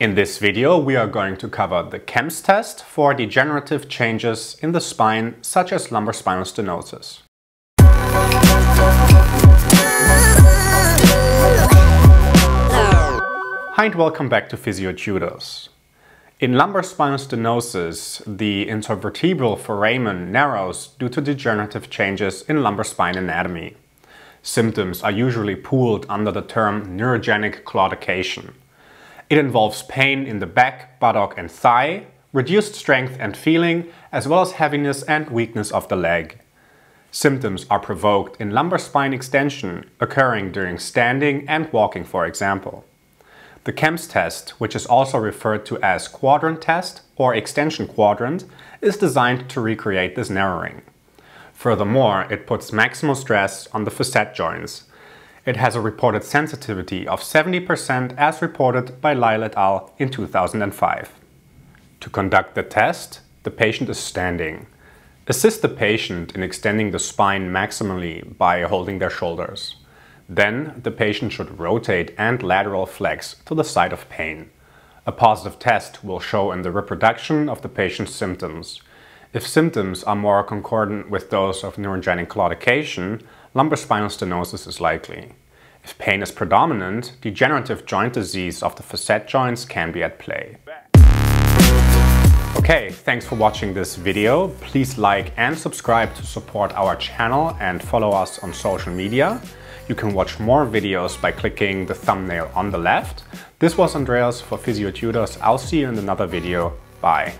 In this video we are going to cover the Kemp's test for degenerative changes in the spine such as lumbar spinal stenosis. Hi and welcome back to Physio Tutors. In lumbar spinal stenosis, the intervertebral foramen narrows due to degenerative changes in lumbar spine anatomy. Symptoms are usually pooled under the term neurogenic claudication. It involves pain in the back, buttock and thigh, reduced strength and feeling, as well as heaviness and weakness of the leg. Symptoms are provoked in lumbar spine extension, occurring during standing and walking for example. The Kemp's test, which is also referred to as quadrant test or extension quadrant, is designed to recreate this narrowing. Furthermore, it puts maximal stress on the facet joints. It has a reported sensitivity of 70% as reported by Lyle et al. in 2005. To conduct the test, the patient is standing. Assist the patient in extending the spine maximally by holding their shoulders. Then the patient should rotate and lateral flex to the site of pain. A positive test will show in the reproduction of the patient's symptoms. If symptoms are more concordant with those of neurogenic claudication, lumbar spinal stenosis is likely. If pain is predominant, degenerative joint disease of the facet joints can be at play. Okay, thanks for watching this video. Please like and subscribe to support our channel and follow us on social media. You can watch more videos by clicking the thumbnail on the left. This was Andreas for Physio Tutors. I'll see you in another video. Bye.